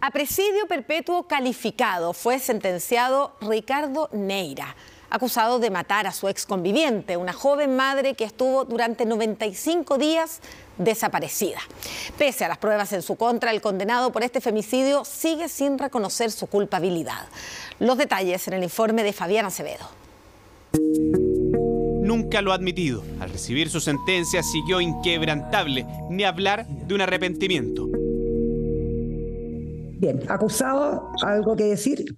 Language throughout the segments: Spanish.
A presidio perpetuo calificado fue sentenciado Ricardo Neira, acusado de matar a su ex conviviente, una joven madre que estuvo durante 95 días desaparecida. Pese a las pruebas en su contra, el condenado por este femicidio sigue sin reconocer su culpabilidad. Los detalles en el informe de Fabián Acevedo. Nunca lo ha admitido. Al recibir su sentencia siguió inquebrantable, ni hablar de un arrepentimiento. Bien, acusado, ¿algo que decir?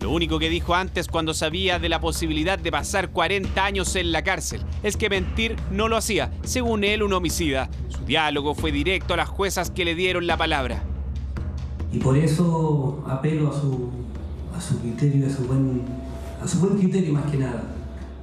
Lo único que dijo antes cuando sabía de la posibilidad de pasar 40 años en la cárcel es que mentir no lo hacía, según él un homicida. Su diálogo fue directo a las juezas que le dieron la palabra. Y por eso apelo a su, a su criterio, a su, buen, a su buen criterio más que nada,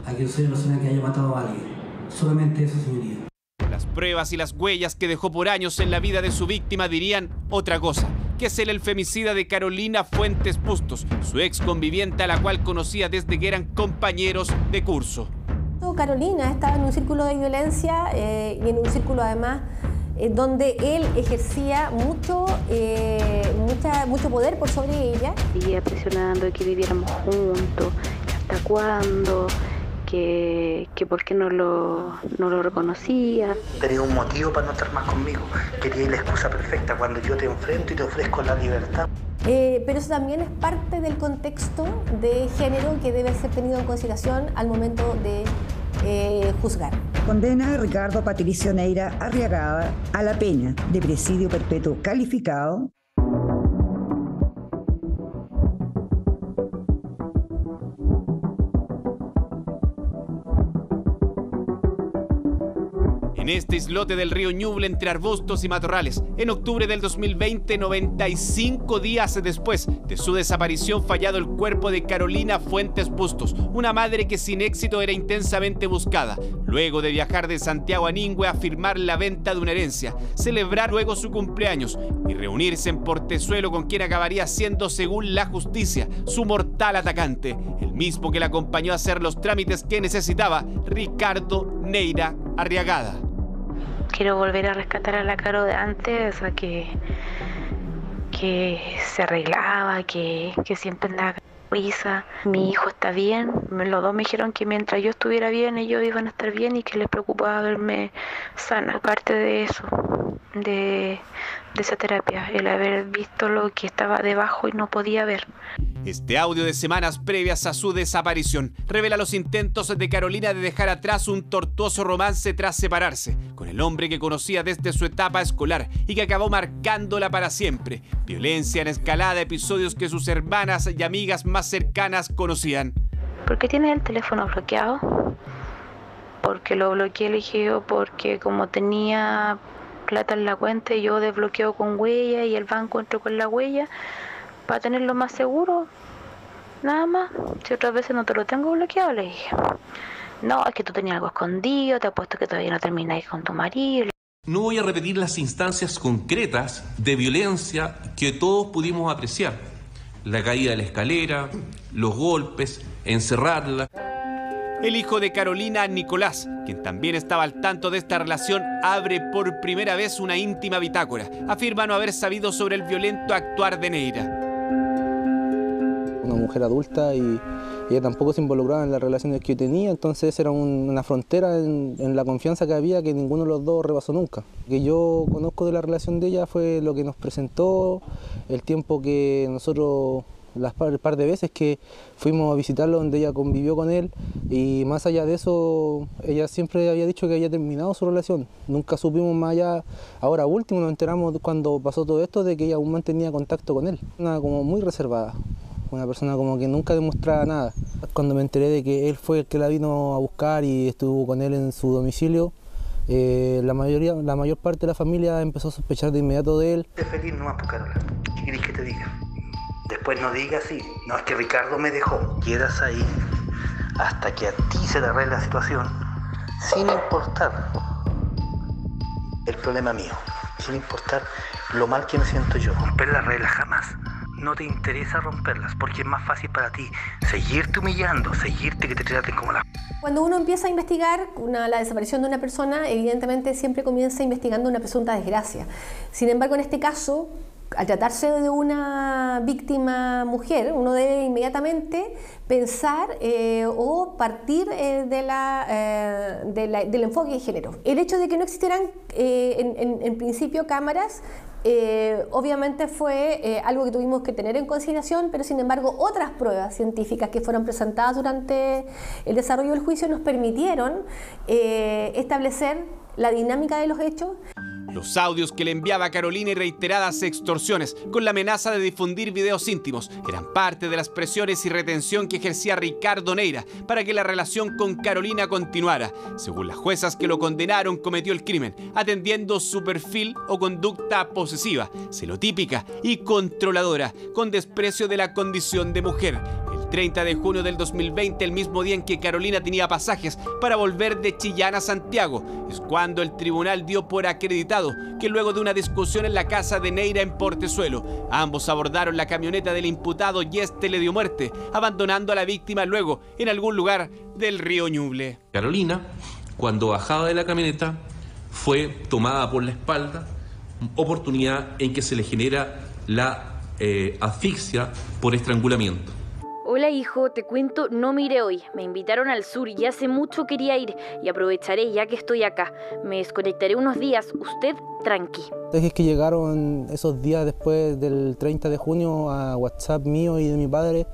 a que yo soy una persona que haya matado a alguien. Solamente eso, señoría. Las pruebas y las huellas que dejó por años en la vida de su víctima dirían otra cosa, que es el femicida de Carolina Fuentes Bustos, su ex conviviente a la cual conocía desde que eran compañeros de curso. Carolina estaba en un círculo de violencia eh, y en un círculo además eh, donde él ejercía mucho, eh, mucha, mucho poder por sobre ella. Seguía presionando que viviéramos juntos, hasta cuándo que, que por qué no lo, no lo reconocía. Tenía un motivo para no estar más conmigo. Quería la excusa perfecta cuando yo te enfrento y te ofrezco la libertad. Eh, pero eso también es parte del contexto de género que debe ser tenido en consideración al momento de eh, juzgar. Condena a Ricardo Patricio Neira Arriagada a la pena de presidio perpetuo calificado en este islote del río Ñuble entre arbustos y matorrales. En octubre del 2020, 95 días después de su desaparición, fallado el cuerpo de Carolina Fuentes Bustos, una madre que sin éxito era intensamente buscada. Luego de viajar de Santiago a Ningüe a firmar la venta de una herencia, celebrar luego su cumpleaños y reunirse en Portezuelo con quien acabaría siendo, según la justicia, su mortal atacante, el mismo que la acompañó a hacer los trámites que necesitaba, Ricardo Neira Arriagada quiero volver a rescatar a la Caro de antes, o que, que se arreglaba, que, que siempre andaba risa. Mi hijo está bien. Los dos me dijeron que mientras yo estuviera bien, ellos iban a estar bien y que les preocupaba verme sana. Aparte de eso, de, de esa terapia, el haber visto lo que estaba debajo y no podía ver. Este audio de semanas previas a su desaparición revela los intentos de Carolina de dejar atrás un tortuoso romance tras separarse, con el hombre que conocía desde su etapa escolar y que acabó marcándola para siempre. Violencia en escalada, episodios que sus hermanas y amigas más cercanas conocían. ¿Por qué tienes el teléfono bloqueado? Porque lo bloqueé elegido porque como tenía plata en la cuenta y yo desbloqueo con huella y el banco entró con la huella para tenerlo más seguro. Nada más. Si otras veces no te lo tengo bloqueado, le dije. No, es que tú tenías algo escondido, te apuesto que todavía no termináis con tu marido. No voy a repetir las instancias concretas de violencia que todos pudimos apreciar. La caída de la escalera, los golpes, encerrarla. El hijo de Carolina, Nicolás, quien también estaba al tanto de esta relación, abre por primera vez una íntima bitácora. Afirma no haber sabido sobre el violento actuar de Neira. Una mujer adulta y ella tampoco se involucraba en las relaciones que yo tenía, entonces era una frontera en, en, la confianza que había que ninguno de los dos rebasó nunca. Lo que yo conozco de la relación de ella fue lo que nos presentó, el tiempo que nosotros las par, de veces que fuimos a visitarlo donde ella convivió con él y más allá de eso ella siempre había dicho que había terminado su relación. Nunca supimos más allá. Ahora último nos enteramos cuando pasó todo esto de que ella aún mantenía contacto con él. Una como muy reservada una persona como que nunca demostraba nada. Cuando me enteré de que él fue el que la vino a buscar y estuvo con él en su domicilio eh, la mayoría la mayor parte de la familia empezó a sospechar de inmediato de él. Esté feliz nomás, Carola. Después no digas así, no es que Ricardo me dejó. Quedas ahí hasta que a ti se te arregle la situación, sin importar el problema mío, sin importar lo mal que me siento yo. Romper las reglas jamás. no te interesa romperlas, porque es más fácil para ti seguirte humillando, seguirte que te traten como la... Cuando uno empieza a investigar una, la desaparición de una persona, evidentemente siempre comienza investigando una presunta desgracia. Sin embargo, en este caso, al tratarse de una víctima mujer, uno debe inmediatamente pensar eh, o partir eh, eh, de la, del enfoque de género. El hecho de que no existieran en, principio cámaras obviamente fue algo que tuvimos que tener en consideración, pero sin embargo otras pruebas científicas que fueron presentadas durante el desarrollo del juicio nos permitieron establecer la dinámica de los hechos. Los audios que le enviaba a Carolina y reiteradas extorsiones con la amenaza de difundir videos íntimos eran parte de las presiones y retención que ejercía Ricardo Neira para que la relación con Carolina continuara. Según las juezas que lo condenaron, cometió el crimen, atendiendo su perfil o conducta posesiva, celotípica y controladora, con desprecio de la condición de mujer 30 de junio del 2020, el mismo día en que Carolina tenía pasajes para volver de Chillán a Santiago, es cuando el tribunal dio por acreditado que luego de una discusión en la casa de Neira en Portezuelo, ambos abordaron la camioneta del imputado y este le dio muerte, abandonando a la víctima luego en algún lugar del río Ñuble. Carolina, cuando bajaba de la camioneta, fue tomada por la espalda, oportunidad en que se le genera la eh, asfixia por estrangulamiento. Hola hijo, te cuento, no me iré hoy. Me invitaron al sur y hace mucho quería ir y aprovecharé ya que estoy acá. Me desconectaré unos días, usted tranqui. Es que llegaron esos días después del 30 de junio a WhatsApp mío y de mi padre.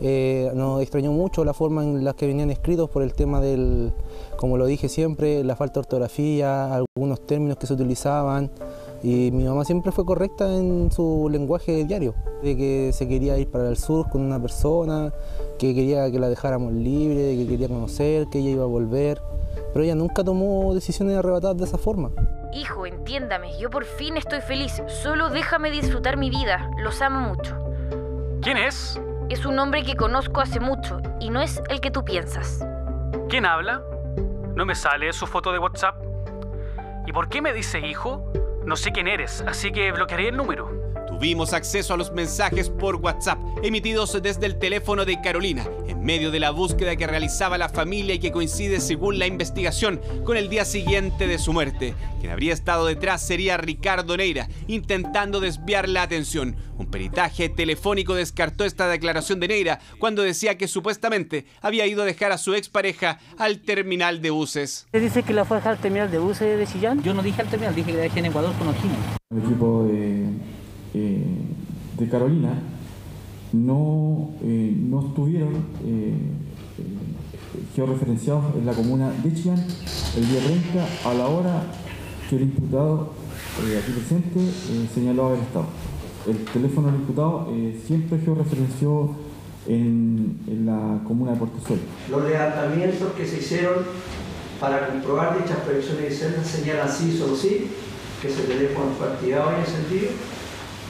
Eh, nos extrañó mucho la forma en la que venían escritos por el tema del, como lo dije siempre, la falta de ortografía, algunos términos que se utilizaban. Y mi mamá siempre fue correcta en su lenguaje diario, de que se quería ir para el sur con una persona, que quería que la dejáramos libre, que quería conocer, que ella iba a volver, pero ella nunca tomó decisiones arrebatadas de esa forma. Hijo, entiéndame, yo por fin estoy feliz, solo déjame disfrutar mi vida, los amo mucho. ¿Quién es? Es un hombre que conozco hace mucho y no es el que tú piensas. ¿Quién habla? No me sale su foto de WhatsApp. ¿Y por qué me dice hijo? No sé quién eres, así que bloquearé el número. Tuvimos acceso a los mensajes por WhatsApp emitidos desde el teléfono de Carolina, en medio de la búsqueda que realizaba la familia y que coincide, según la investigación, con el día siguiente de su muerte. Quien habría estado detrás sería Ricardo Neira, intentando desviar la atención. Un peritaje telefónico descartó esta declaración de Neira cuando decía que supuestamente había ido a dejar a su expareja al terminal de buses. ¿Usted dice que la fue a dejar al terminal de buses de Chillán? Yo no dije al terminal, dije que la dejé en Ecuador con Ojina. El equipo de eh, de Carolina no, eh, no estuvieron eh, georreferenciados en la comuna de Chillán el día 30 a la hora que el imputado aquí presente señaló haber estado. El teléfono del imputado siempre georreferenció en, en la comuna de Portezuelo. Los levantamientos que se hicieron para comprobar dichas previsiones de celdas señalan sí, solo sí, que ese teléfono fue activado y encendido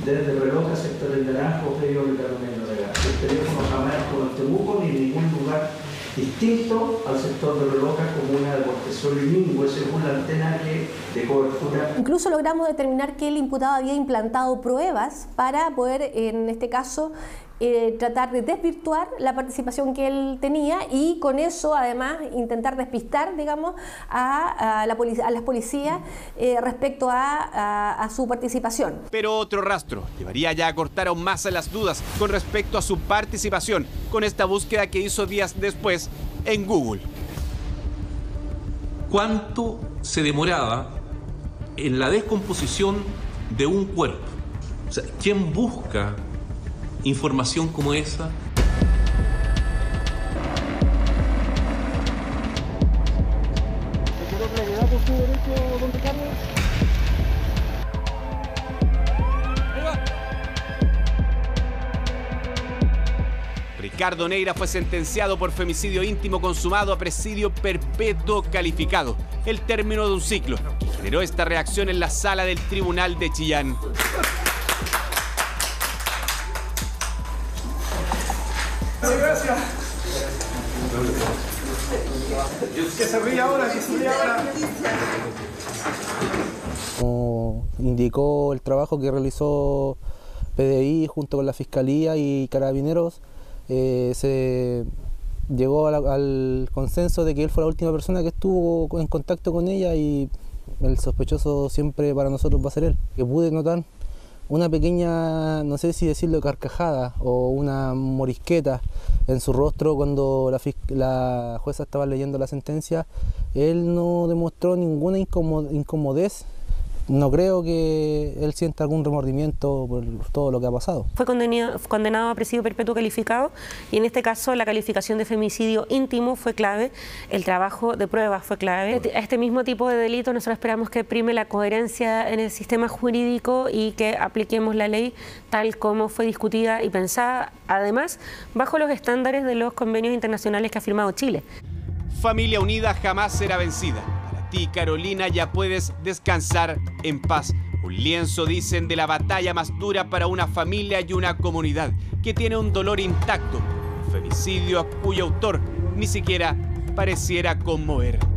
desde reloj sector del naranjo, previo al Carmen de El teléfono jamás estuvo en Temuco ni en ningún lugar distinto al sector de Reloja comuna de Portezuelo y Mingo, según la antena que de cobertura. Incluso logramos determinar que el imputado había implantado pruebas para poder, en este caso, eh, tratar de desvirtuar la participación que él tenía y con eso además intentar despistar, digamos, a, la a las policías eh, respecto a, a, su participación. Pero otro rastro llevaría ya a cortar aún más las dudas con respecto a su participación con esta búsqueda que hizo días después en Google. ¿Cuánto se demoraba en la descomposición de un cuerpo? O sea, ¿quién busca información como esa Ricardo Neira fue sentenciado por femicidio íntimo consumado a presidio perpetuo calificado, el término de un ciclo generó esta reacción en la sala del Tribunal de Chillán. gracias. Que se ríe ahora, que se ríe ahora. Como indicó el trabajo que realizó PDI junto con la Fiscalía y Carabineros eh, se llegó la- al consenso de que él fue la última persona que estuvo en contacto con ella y el sospechoso siempre para nosotros va a ser él. Que pude notar una pequeña, no sé si decirlo, carcajada o una morisqueta en su rostro cuando la, la jueza estaba leyendo la sentencia. Él no demostró ninguna incomo- incomodez. No creo que él sienta algún remordimiento por todo lo que ha pasado. Fue condenado, condenado a presidio perpetuo calificado y en este caso la calificación de femicidio íntimo fue clave, el trabajo de pruebas fue clave. A este mismo tipo de delito nosotros esperamos que prime la coherencia en el sistema jurídico y que apliquemos la ley tal como fue discutida y pensada, además bajo los estándares de los convenios internacionales que ha firmado Chile. Familia unida jamás será vencida. Ti, Carolina, ya puedes descansar en paz. Un lienzo, dicen, de la batalla más dura para una familia y una comunidad que tiene un dolor intacto. Un femicidio a cuyo autor ni siquiera pareciera conmover.